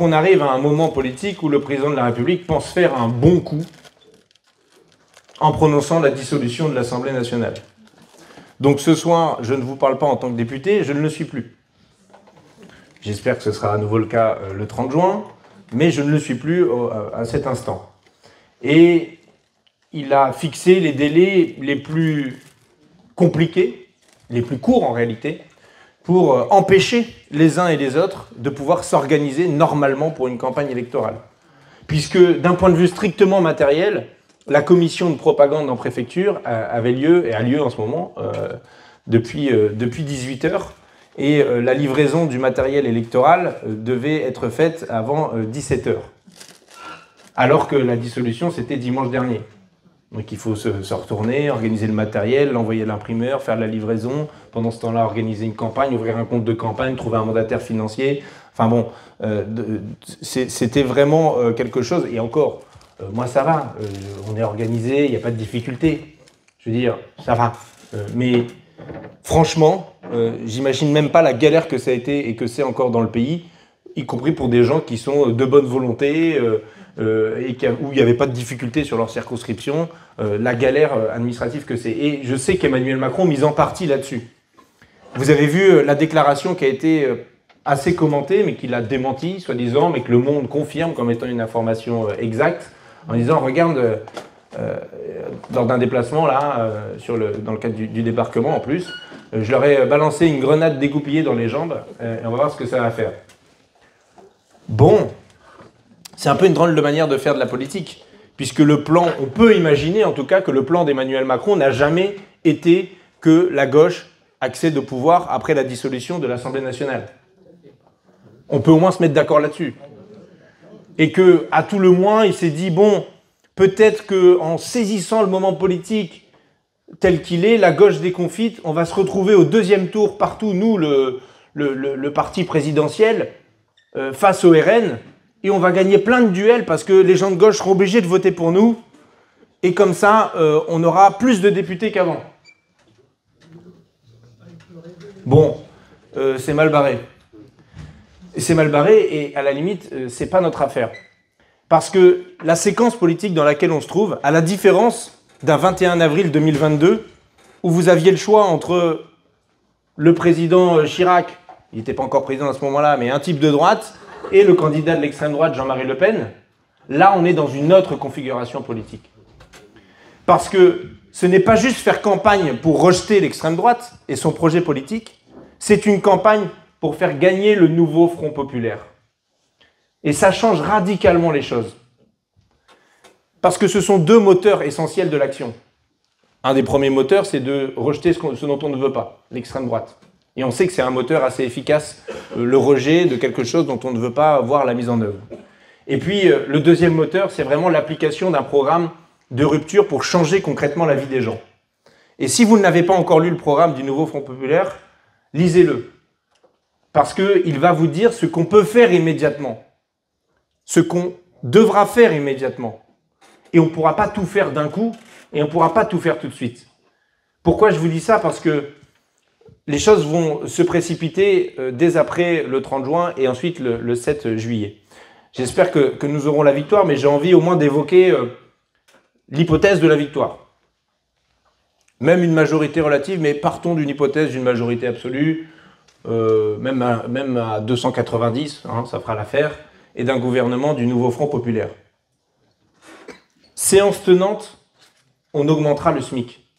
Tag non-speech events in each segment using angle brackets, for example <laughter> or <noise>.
qu'on arrive à un moment politique où le président de la République pense faire un bon coup en prononçant la dissolution de l'Assemblée nationale. Donc ce soir, je ne vous parle pas en tant que député, je ne le suis plus. J'espère que ce sera à nouveau le cas euh, le 30 juin, mais je ne le suis plus à cet instant. Et il a fixé les délais les plus compliqués, les plus courts en réalité, pour euh, empêcher les uns et les autres de pouvoir s'organiser normalement pour une campagne électorale. Puisque d'un point de vue strictement matériel, la commission de propagande en préfecture avait lieu et a lieu en ce moment euh, depuis, euh, depuis 18 heures. Et la livraison du matériel électoral devait être faite avant 17 heures. Alors que la dissolution, c'était dimanche dernier. Donc il faut se, retourner, organiser le matériel, l'envoyer à l'imprimeur, faire la livraison. Pendant ce temps-là, organiser une campagne, ouvrir un compte de campagne, trouver un mandataire financier. Enfin bon, euh, c'était vraiment euh, quelque chose. Et encore, euh, moi ça va, on est organisé, il n'y a pas de difficulté. Je veux dire, ça va. mais franchement, j'imagine même pas la galère que ça a été et que c'est encore dans le pays, y compris pour des gens qui sont de bonne volonté euh, et où il n'y avait pas de difficulté sur leur circonscription, euh, la galère euh, administrative que c'est. Et je sais qu'Emmanuel Macron mise en partie là-dessus. Vous avez vu la déclaration qui a été assez commentée, mais qu'il a démenti, soi-disant, mais que le monde confirme comme étant une information exacte, en disant, regarde, lors d'un déplacement, là, dans le cadre du, du débarquement en plus, je leur ai balancé une grenade dégoupillée dans les jambes, et on va voir ce que ça va faire. Bon, c'est un peu une drôle de manière de faire de la politique, puisque le plan, on peut imaginer en tout cas que le plan d'Emmanuel Macron n'a jamais été que la gauche accède au pouvoir après la dissolution de l'Assemblée nationale. On peut au moins se mettre d'accord là-dessus. Et que, à tout le moins, il s'est dit bon, peut-être que en saisissant le moment politique tel qu'il est, la gauche déconfite, on va se retrouver au deuxième tour partout, nous, le, le, parti présidentiel, euh, face au RN, et on va gagner plein de duels parce que les gens de gauche seront obligés de voter pour nous. Et comme ça, euh, on aura plus de députés qu'avant. Bon, euh, c'est mal barré. C'est mal barré et à la limite, c'est pas notre affaire. Parce que la séquence politique dans laquelle on se trouve, à la différence d'un 21 avril 2022, où vous aviez le choix entre le président Chirac, il n'était pas encore président à ce moment-là, mais un type de droite, et le candidat de l'extrême droite, Jean-Marie Le Pen, là, on est dans une autre configuration politique. Parce que ce n'est pas juste faire campagne pour rejeter l'extrême droite et son projet politique, c'est une campagne pour faire gagner le nouveau Front populaire. Et ça change radicalement les choses. Parce que ce sont deux moteurs essentiels de l'action. Un des premiers moteurs, c'est de rejeter ce dont on ne veut pas, l'extrême droite. Et on sait que c'est un moteur assez efficace, euh, le rejet de quelque chose dont on ne veut pas voir la mise en œuvre. Et puis, euh, le deuxième moteur, c'est vraiment l'application d'un programme de rupture pour changer concrètement la vie des gens. Et si vous n'avez pas encore lu le programme du nouveau Front Populaire, lisez-le. Parce qu'il va vous dire ce qu'on peut faire immédiatement, ce qu'on devra faire immédiatement. Et on ne pourra pas tout faire d'un coup, et on ne pourra pas tout faire tout de suite. Pourquoi je vous dis ça? Parce que les choses vont se précipiter euh, dès après le 30 juin et ensuite le, 7 juillet. J'espère que, nous aurons la victoire, mais j'ai envie au moins d'évoquer euh, l'hypothèse de la victoire. Même une majorité relative, mais partons d'une hypothèse d'une majorité absolue, euh, même, à, même à 290, hein, ça fera l'affaire, et d'un gouvernement du nouveau Front populaire. Séance tenante, on augmentera le SMIC.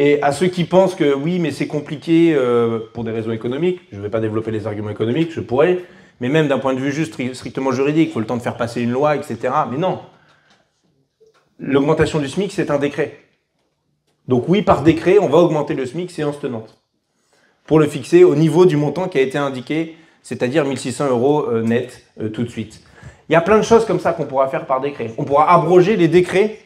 Et à ceux qui pensent que oui, mais c'est compliqué euh, pour des raisons économiques, je ne vais pas développer les arguments économiques, je pourrais, mais même d'un point de vue juste strictement juridique, il faut le temps de faire passer une loi, etc. Mais non. L'augmentation du SMIC, c'est un décret. Donc oui, par décret, on va augmenter le SMIC séance tenante. Pour le fixer au niveau du montant qui a été indiqué, c'est-à-dire 1600 euros euh, net euh, tout de suite. Il y a plein de choses comme ça qu'on pourra faire par décret. On pourra abroger les décrets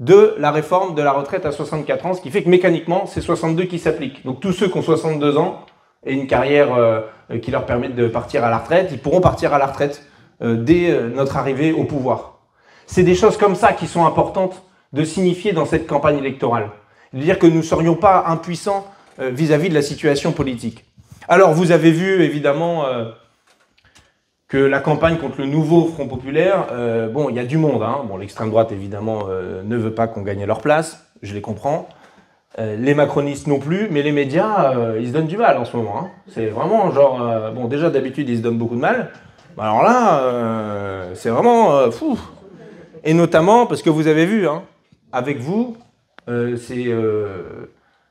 de la réforme de la retraite à 64 ans, ce qui fait que mécaniquement, c'est 62 qui s'appliquent. Donc tous ceux qui ont 62 ans et une carrière euh, qui leur permet de partir à la retraite, ils pourront partir à la retraite euh, dès euh, notre arrivée au pouvoir. C'est des choses comme ça qui sont importantes de signifier dans cette campagne électorale. De dire que nous ne serions pas impuissants vis-à-vis -vis de la situation politique. Alors vous avez vu évidemment que la campagne contre le nouveau Front Populaire, euh, bon, il y a du monde. Hein. L'extrême droite, évidemment, euh, ne veut pas qu'on gagne leur place, je les comprends. Euh, les macronistes non plus, mais les médias, ils se donnent du mal en ce moment. Hein. C'est vraiment genre, bon, déjà d'habitude, ils se donnent beaucoup de mal. Alors là, c'est vraiment fou. Et notamment parce que vous avez vu, hein, avec vous, c'est,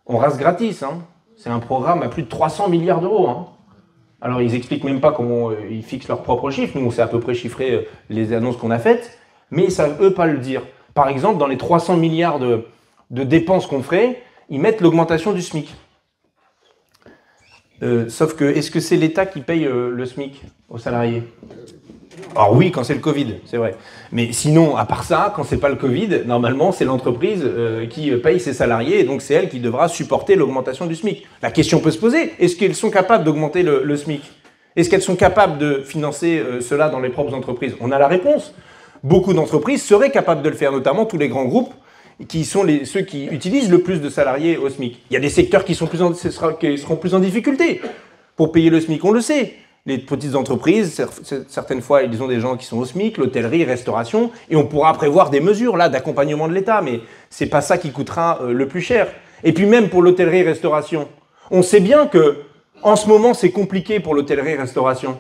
on rase gratis. C'est un programme à plus de 300 milliards d'euros. Alors, ils expliquent même pas comment euh, ils fixent leurs propres chiffres. Nous, on sait à peu près chiffrer euh, les annonces qu'on a faites, mais ils savent eux pas le dire. Par exemple, dans les 300 milliards de, dépenses qu'on ferait, ils mettent l'augmentation du SMIC. Euh, sauf que, est-ce que c'est l'État qui paye le SMIC aux salariés? Alors oui, quand c'est le Covid, c'est vrai. Mais sinon, à part ça, quand c'est pas le Covid, normalement, c'est l'entreprise euh, qui paye ses salariés, et donc c'est elle qui devra supporter l'augmentation du SMIC. La question peut se poser, est-ce qu'elles sont capables d'augmenter le, SMIC? Est-ce qu'elles sont capables de financer euh, cela dans les propres entreprises? On a la réponse. Beaucoup d'entreprises seraient capables de le faire, notamment tous les grands groupes qui sont les, ceux qui utilisent le plus de salariés au SMIC. Il y a des secteurs qui, seront plus en difficulté pour payer le SMIC, on le sait les petites entreprises, certaines fois, ils ont des gens qui sont au SMIC, l'hôtellerie, restauration, et on pourra prévoir des mesures là d'accompagnement de l'État, mais c'est pas ça qui coûtera euh, le plus cher. Et puis même pour l'hôtellerie, restauration, on sait bien que en ce moment c'est compliqué pour l'hôtellerie, restauration,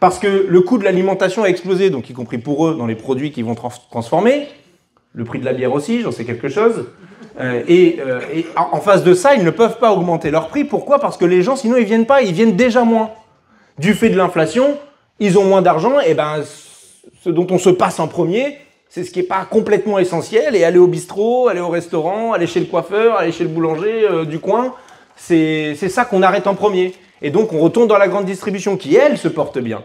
parce que le coût de l'alimentation a explosé, donc y compris pour eux dans les produits qu'ils vont transformer, le prix de la bière aussi, j'en sais quelque chose. Euh, et, euh, en face de ça, ils ne peuvent pas augmenter leur prix. Pourquoi? Parce que les gens, sinon, ils viennent pas. Ils viennent déjà moins. Du fait de l'inflation, ils ont moins d'argent. Et ben, ce dont on se passe en premier, c'est ce qui n'est pas complètement essentiel. Et aller au bistrot, aller au restaurant, aller chez le coiffeur, aller chez le boulanger euh, du coin, c'est ça qu'on arrête en premier. Et donc, on retourne dans la grande distribution qui, elle, se porte bien.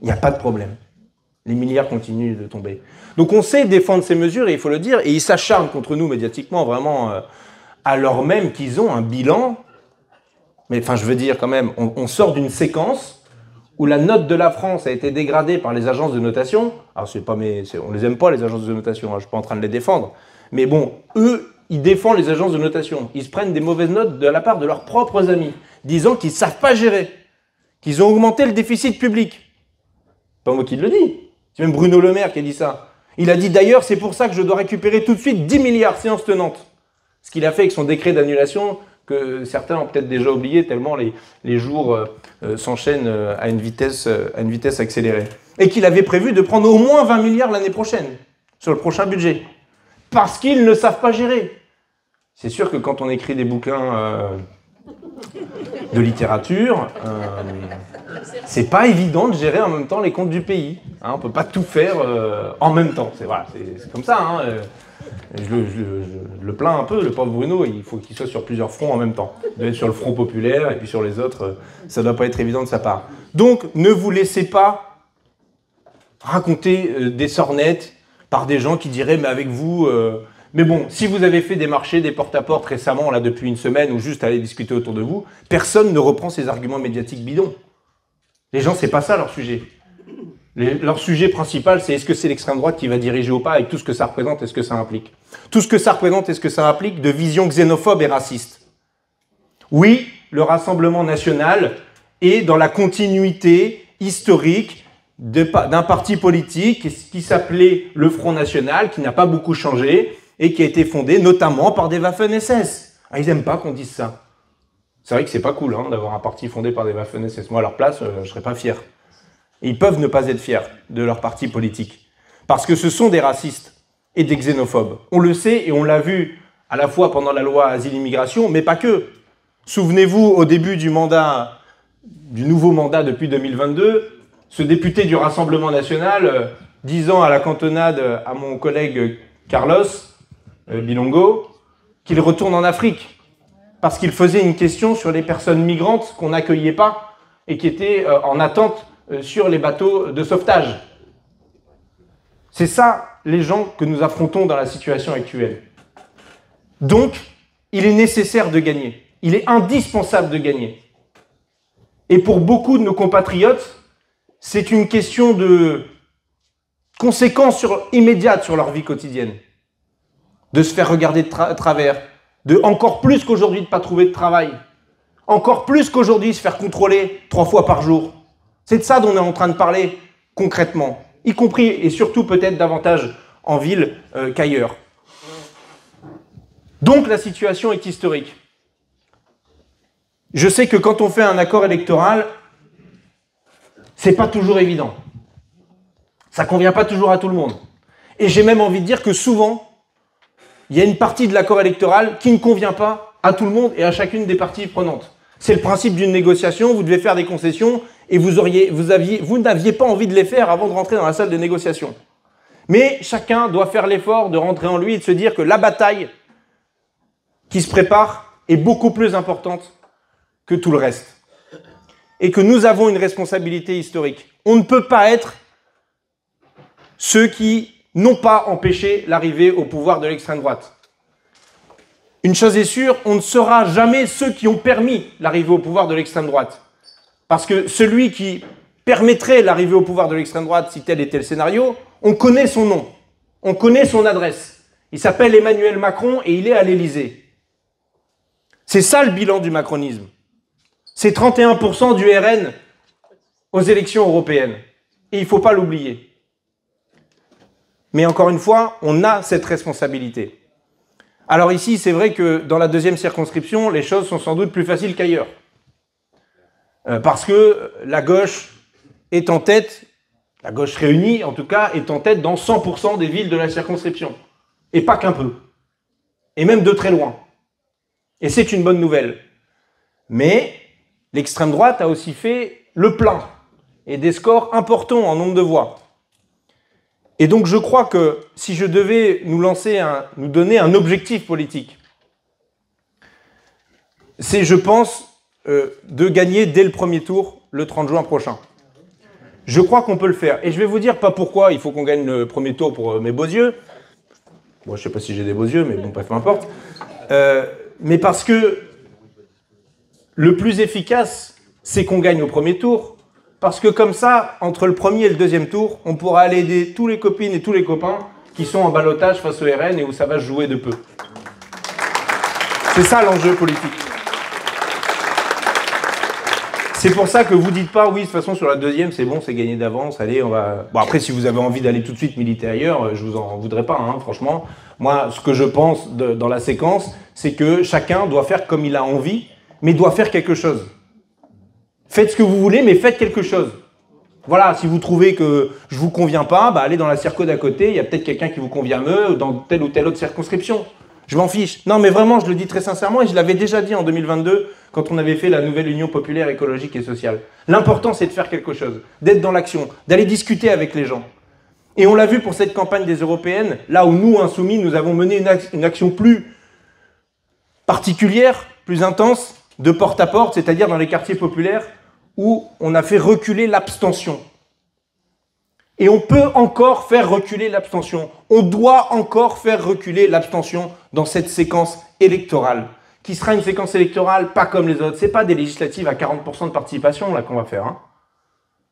Il n'y a pas de problème. Les milliards continuent de tomber. Donc on sait défendre ces mesures, et il faut le dire, et ils s'acharnent contre nous médiatiquement, vraiment, euh, alors même qu'ils ont un bilan. Mais enfin, je veux dire quand même, on, sort d'une séquence où la note de la France a été dégradée par les agences de notation. Alors c'est pas on les aime pas les agences de notation, hein, je suis pas en train de les défendre. Mais bon, eux, ils défendent les agences de notation. Ils se prennent des mauvaises notes de la part de leurs propres amis, disant qu'ils savent pas gérer, qu'ils ont augmenté le déficit public. Pas moi qui le dis. C'est même Bruno Le Maire qui a dit ça. Il a dit d'ailleurs, c'est pour ça que je dois récupérer tout de suite 10 milliards séances tenantes. Ce qu'il a fait avec son décret d'annulation, que certains ont peut-être déjà oublié, tellement les, jours euh, euh, s'enchaînent euh, à, une vitesse, à une vitesse accélérée. Et qu'il avait prévu de prendre au moins 20 milliards l'année prochaine, sur le prochain budget. Parce qu'ils ne savent pas gérer. C'est sûr que quand on écrit des bouquins de littérature, c'est pas évident de gérer en même temps les comptes du pays. Hein, on ne peut pas tout faire euh, en même temps. C'est comme ça. Hein, euh, je, le plains un peu, le pauvre Bruno, il faut qu'il soit sur plusieurs fronts en même temps. Il être sur le front populaire et puis sur les autres, euh, ça doit pas être évident de sa part. Donc ne vous laissez pas raconter des sornettes par des gens qui diraient mais avec vous... mais bon, si vous avez fait des marchés, des porte-à-porte récemment, là depuis une semaine, ou juste aller discuter autour de vous, personne ne reprend ces arguments médiatiques bidons. Les gens, c'est pas ça leur sujet. leur sujet principal, c'est est-ce que c'est l'extrême droite qui va diriger ou pas, avec tout ce que ça représente et ce que ça implique. Tout ce que ça représente et ce que ça implique de vision xénophobe et raciste. Oui, le Rassemblement national est dans la continuité historique d'un parti politique qui s'appelait le Front National, qui n'a pas beaucoup changé et qui a été fondé notamment par des Waffen-SS. Ah, ils n'aiment pas qu'on dise ça. C'est vrai que c'est pas cool hein, d'avoir un parti fondé par des Waffen-SS. Moi, à leur place, euh, je serais pas fier. ils peuvent ne pas être fiers de leur parti politique. Parce que ce sont des racistes et des xénophobes. On le sait et on l'a vu à la fois pendant la loi Asile-Immigration, mais pas que. Souvenez-vous, au début du mandat, du nouveau mandat depuis 2022, ce député du Rassemblement national, euh, disant à la cantonade à mon collègue Carlos euh, Bilongo qu'il retourne en Afrique parce qu'il faisait une question sur les personnes migrantes qu'on n'accueillait pas et qui étaient euh, en attente euh, sur les bateaux de sauvetage. C'est ça les gens que nous affrontons dans la situation actuelle. Donc, il est nécessaire de gagner. Il est indispensable de gagner. Et pour beaucoup de nos compatriotes, c'est une question de conséquences immédiates sur leur vie quotidienne. De se faire regarder de travers, de encore plus qu'aujourd'hui de ne pas trouver de travail, encore plus qu'aujourd'hui se faire contrôler trois fois par jour, C'est de ça dont on est en train de parler concrètement, y compris et surtout peut-être davantage en ville euh, qu'ailleurs. Donc la situation est historique. Je sais que quand on fait un accord électoral, c'est pas toujours évident. Ça convient pas toujours à tout le monde. Et j'ai même envie de dire que souvent, il y a une partie de l'accord électoral qui ne convient pas à tout le monde et à chacune des parties prenantes. C'est le principe d'une négociation, vous devez faire des concessions et vous auriez, vous aviez, vous n'aviez pas envie de les faire avant de rentrer dans la salle de négociation. Mais chacun doit faire l'effort de rentrer en lui et de se dire que la bataille qui se prépare est beaucoup plus importante que tout le reste. Et que nous avons une responsabilité historique. On ne peut pas être ceux qui n'ont pas empêché l'arrivée au pouvoir de l'extrême droite. Une chose est sûre, on ne sera jamais ceux qui ont permis l'arrivée au pouvoir de l'extrême droite. Parce que celui qui permettrait l'arrivée au pouvoir de l'extrême droite, si tel était le scénario, on connaît son nom, on connaît son adresse. Il s'appelle Emmanuel Macron et il est à l'Élysée. C'est ça le bilan du macronisme. C'est 31% du RN aux élections européennes. Et il ne faut pas l'oublier. Mais encore une fois, on a cette responsabilité. Alors ici, c'est vrai que dans la deuxième circonscription, les choses sont sans doute plus faciles qu'ailleurs. Euh, parce que la gauche est en tête, la gauche réunie en tout cas, est en tête dans 100% des villes de la circonscription. Et pas qu'un peu. Et même de très loin. Et c'est une bonne nouvelle. Mais l'extrême droite a aussi fait le plein et des scores importants en nombre de voix. Et donc je crois que si je devais nous donner un objectif politique, c'est, je pense, euh, de gagner dès le premier tour le 30 juin prochain. Je crois qu'on peut le faire. Et je vais vous dire pas pourquoi il faut qu'on gagne le premier tour pour euh, mes beaux yeux. Moi, je sais pas si j'ai des beaux yeux, mais bon, bref, peu importe. Euh, mais parce que le plus efficace, c'est qu'on gagne au premier tour. Parce que comme ça, entre le premier et le deuxième tour, on pourra aller aider tous les copines et tous les copains qui sont en balotage face au RN et où ça va jouer de peu. C'est ça l'enjeu politique. C'est pour ça que vous dites pas, oui, de toute façon, sur la deuxième, c'est bon, c'est gagné d'avance, allez, on va... Bon, après, si vous avez envie d'aller tout de suite militer ailleurs, je vous en voudrais pas, hein, franchement. Moi, ce que je pense dans la séquence, c'est que chacun doit faire comme il a envie, mais doit faire quelque chose. Faites ce que vous voulez, mais faites quelque chose. Voilà, si vous trouvez que je vous conviens pas, bah allez dans la circo d'à côté, il y a peut-être quelqu'un qui vous convient mieux dans telle ou telle autre circonscription. Je m'en fiche. Non, mais vraiment, je le dis très sincèrement et je l'avais déjà dit en 2022 quand on avait fait la nouvelle Union populaire écologique et sociale. L'important, c'est de faire quelque chose, d'être dans l'action, d'aller discuter avec les gens. Et on l'a vu pour cette campagne des européennes, là où nous, insoumis, nous avons mené une, une action plus particulière, plus intense, de porte à porte, c'est-à-dire dans les quartiers populaires, où on a fait reculer l'abstention. Et on peut encore faire reculer l'abstention. On doit encore faire reculer l'abstention dans cette séquence électorale, qui sera une séquence électorale pas comme les autres. C'est pas des législatives à 40% de participation qu'on va faire. Hein.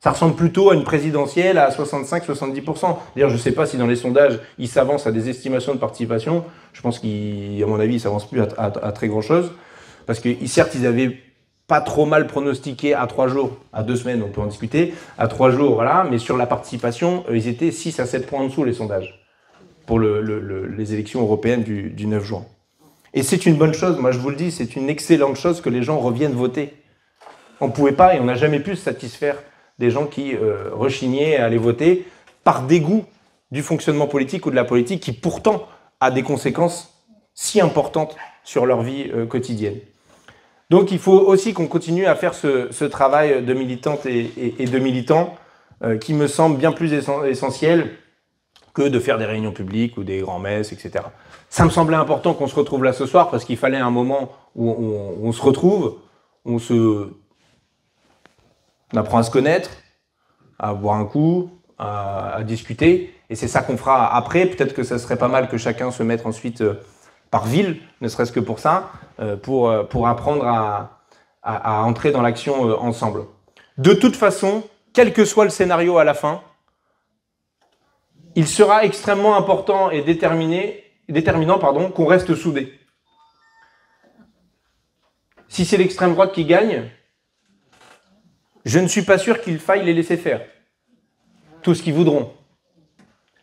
Ça ressemble plutôt à une présidentielle à 65-70%. D'ailleurs, je ne sais pas si dans les sondages, ils s'avancent à des estimations de participation. Je pense qu'à mon avis, ils s'avancent plus à, à, très grand chose. Parce que certes, ils avaient pas trop mal pronostiqué à trois jours, à deux semaines, on peut en discuter, à trois jours, voilà, mais sur la participation, euh, ils étaient 6 à 7 points en dessous, les sondages, pour les élections européennes du, 9 juin. Et c'est une bonne chose, moi je vous le dis, c'est une excellente chose que les gens reviennent voter. On ne pouvait pas et on n'a jamais pu se satisfaire des gens qui euh, rechignaient à aller voter par dégoût du fonctionnement politique ou de la politique qui pourtant a des conséquences si importantes sur leur vie euh, quotidienne. Donc il faut aussi qu'on continue à faire ce, travail de militante et, de militants euh, qui me semble bien plus essentiel que de faire des réunions publiques ou des grands messes, etc. Ça me semblait important qu'on se retrouve là ce soir parce qu'il fallait un moment où on, se retrouve, on se on apprend à se connaître, à boire un coup, à, à discuter, et c'est ça qu'on fera après. Peut-être que ça serait pas mal que chacun se mette ensuite euh, par ville, ne serait-ce que pour ça, euh, pour, euh, pour apprendre à, entrer dans l'action euh, ensemble. De toute façon, quel que soit le scénario à la fin, il sera extrêmement important et déterminant qu'on reste soudés. Si c'est l'extrême droite qui gagne, je ne suis pas sûr qu'il faille les laisser faire. Tout ce qu'ils voudront.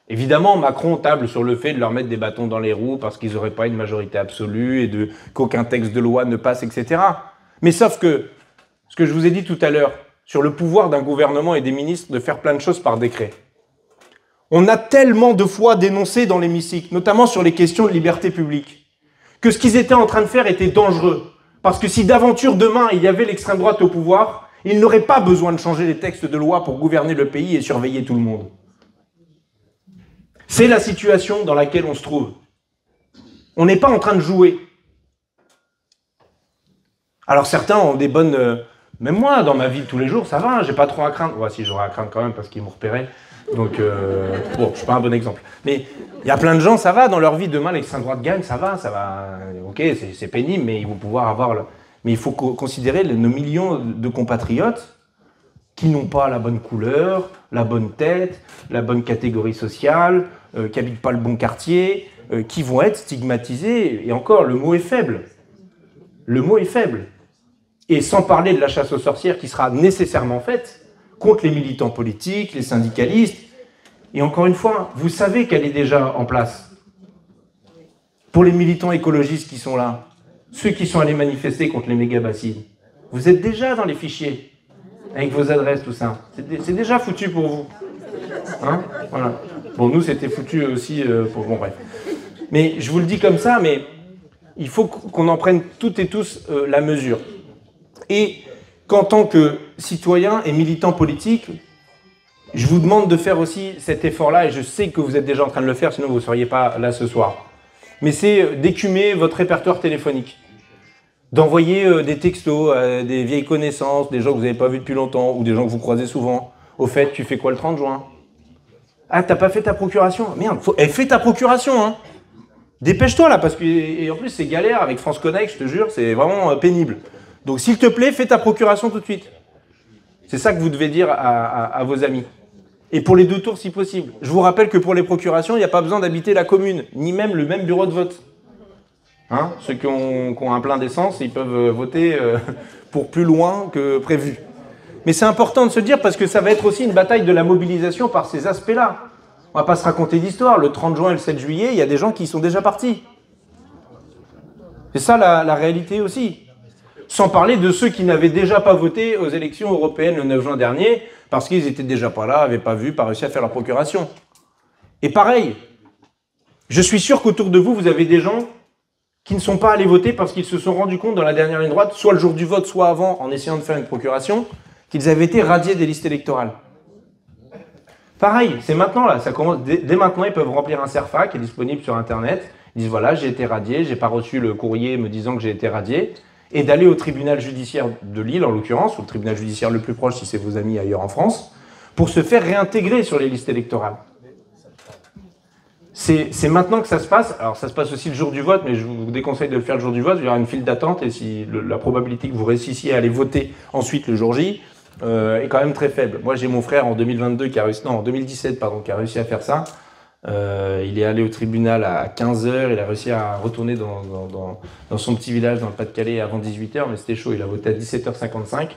Évidemment, Macron table sur le fait de leur mettre des bâtons dans les roues parce qu'ils n'auraient pas une majorité absolue et qu'aucun texte de loi ne passe, etc. Mais sauf que, ce que je vous ai dit tout à l'heure, sur le pouvoir d'un gouvernement et des ministres de faire plein de choses par décret. On a tellement de fois dénoncé dans l'hémicycle, notamment sur les questions de liberté publique, que ce qu'ils étaient en train de faire était dangereux. Parce que si d'aventure demain il y avait l'extrême droite au pouvoir, ils n'auraient pas besoin de changer les textes de loi pour gouverner le pays et surveiller tout le monde. C'est la situation dans laquelle on se trouve. On n'est pas en train de jouer. Alors certains ont des bonnes... Euh, même moi, dans ma vie de tous les jours, ça va, j'ai pas trop à craindre. Voici, si j'aurais à craindre quand même parce qu'ils m'ont repéré. Donc, euh, bon, je suis pas un bon exemple. Mais il y a plein de gens, ça va, dans leur vie, demain, l'extrême droite gagne, ça va, ça va. Ok, c'est pénible, mais ils vont pouvoir avoir. Mais il faut considérer nos millions de compatriotes qui n'ont pas la bonne couleur, la bonne tête, la bonne catégorie sociale, euh, qui habitent pas le bon quartier, euh, qui vont être stigmatisés. Et encore, le mot est faible. Le mot est faible. Et sans parler de la chasse aux sorcières qui sera nécessairement faite contre les militants politiques, les syndicalistes. Et encore une fois, vous savez qu'elle est déjà en place. Pour les militants écologistes qui sont là, ceux qui sont allés manifester contre les méga-bassines, vous êtes déjà dans les fichiers, avec vos adresses, tout ça. C'est déjà foutu pour vous. Hein? Voilà. Bon, nous, c'était foutu aussi euh, pour... Bon, bref. Mais je vous le dis comme ça, mais il faut qu'on en prenne toutes et tous euh, la mesure. Et qu'en tant que citoyen et militant politique, je vous demande de faire aussi cet effort-là, et je sais que vous êtes déjà en train de le faire, sinon vous ne seriez pas là ce soir. Mais c'est euh, d'écumer votre répertoire téléphonique. D'envoyer des textos à des vieilles connaissances, des gens que vous n'avez pas vus depuis longtemps, ou des gens que vous croisez souvent. Au fait, tu fais quoi le 30 juin? Ah, t'as pas fait ta procuration Merde, faut... Eh, fais ta procuration, hein Dépêche-toi là, parce que et en plus c'est galère avec France Connect, je te jure, c'est vraiment euh, pénible. Donc s'il te plaît, fais ta procuration tout de suite. C'est ça que vous devez dire à, vos amis. Et pour les deux tours si possible. Je vous rappelle que pour les procurations, il n'y a pas besoin d'habiter la commune, ni même le même bureau de vote. Hein Ceux qui ont, un plein d'essence, ils peuvent euh, voter euh, <laughs> pour plus loin que prévu. Mais c'est important de se dire parce que ça va être aussi une bataille de la mobilisation par ces aspects-là. On va pas se raconter d'histoire. Le 30 juin et le 7 juillet, il y a des gens qui sont déjà partis. C'est ça la, réalité aussi. Sans parler de ceux qui n'avaient déjà pas voté aux élections européennes le 9 juin dernier parce qu'ils étaient déjà pas là, n'avaient pas vu, pas réussi à faire leur procuration. Et pareil, je suis sûr qu'autour de vous, vous avez des gens qui ne sont pas allés voter parce qu'ils se sont rendus compte dans la dernière ligne droite, soit le jour du vote, soit avant, en essayant de faire une procuration, qu'ils avaient été radiés des listes électorales. Pareil, c'est maintenant là, ça commence, dès, maintenant ils peuvent remplir un CERFA qui est disponible sur internet. Ils disent voilà, j'ai été radié, j'ai pas reçu le courrier me disant que j'ai été radié, et d'aller au tribunal judiciaire de Lille en l'occurrence, ou le tribunal judiciaire le plus proche si c'est vos amis ailleurs en France, pour se faire réintégrer sur les listes électorales. C'est maintenant que ça se passe. Alors ça se passe aussi le jour du vote, mais je vous déconseille de le faire le jour du vote. Il y aura une file d'attente et si la probabilité que vous réussissiez à aller voter ensuite le jour J, euh, est quand même très faible. Moi, j'ai mon frère en 2022 qui a réussi, non, en 2017, pardon, qui a réussi à faire ça. Euh, il est allé au tribunal à 15h, il a réussi à retourner dans, dans, dans, son petit village dans le Pas-de-Calais avant 18h, mais c'était chaud, il a voté à 17h55.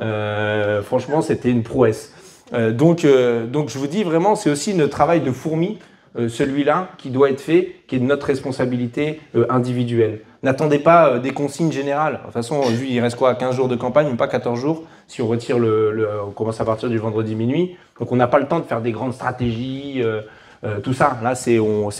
Euh, franchement, c'était une prouesse. Euh, donc, euh, donc, je vous dis vraiment, c'est aussi un travail de fourmi, euh, celui-là, qui doit être fait, qui est de notre responsabilité individuelle. N'attendez pas des consignes générales. De toute façon, lui, il reste quoi 15 jours de campagne, pas 14 jours si on retire le, on commence à partir du vendredi minuit. Donc on n'a pas le temps de faire des grandes stratégies, euh, euh, tout ça. Là, c'est on,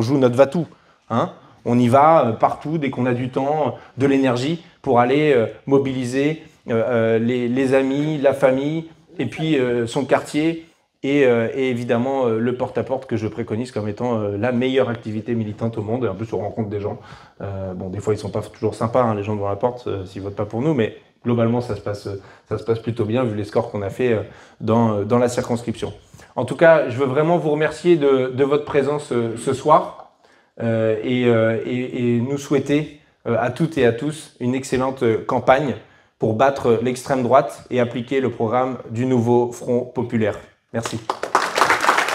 joue notre va-tout. Hein on y va euh, partout dès qu'on a du temps, de l'énergie pour aller mobiliser les, amis, la famille et puis son quartier. Et, et, évidemment le porte-à-porte que je préconise comme étant la meilleure activité militante au monde. Et en plus, on rencontre des gens. bon, des fois, ils sont pas toujours sympas, hein, les gens devant la porte, s'ils votent pas pour nous, mais globalement, ça se passe, ça se passe plutôt bien vu les scores qu'on a fait euh, dans, euh, la circonscription. En tout cas, je veux vraiment vous remercier de, votre présence euh, ce soir euh, et, nous souhaiter à toutes et à tous une excellente campagne pour battre l'extrême droite et appliquer le programme du nouveau Front populaire. Merci.